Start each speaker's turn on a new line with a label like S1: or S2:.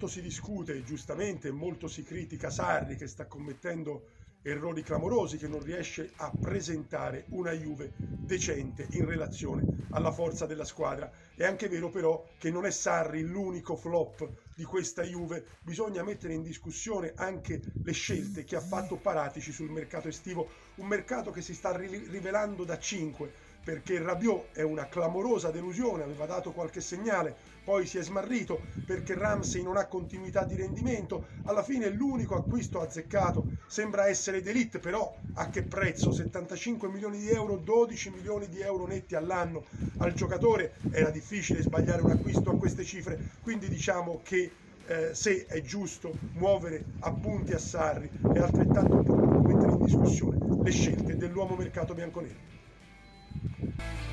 S1: molto si discute, giustamente, molto si critica Sarri che sta commettendo errori clamorosi, che non riesce a presentare una Juve decente in relazione alla forza della squadra. È anche vero però che non è Sarri l'unico flop di questa Juve, bisogna mettere in discussione anche le scelte che ha fatto Paratici sul mercato estivo, un mercato che si sta rivelando da 5 perché Rabiot è una clamorosa delusione, aveva dato qualche segnale, poi si è smarrito perché Ramsey non ha continuità di rendimento, alla fine l'unico acquisto azzeccato sembra essere D'Elite, però a che prezzo? 75 milioni di euro, 12 milioni di euro netti all'anno al giocatore, era difficile sbagliare un acquisto a queste cifre, quindi diciamo che eh, se è giusto muovere appunti a Sarri è altrettanto opportuno mettere in discussione le scelte dell'uomo mercato bianconero. Thank you.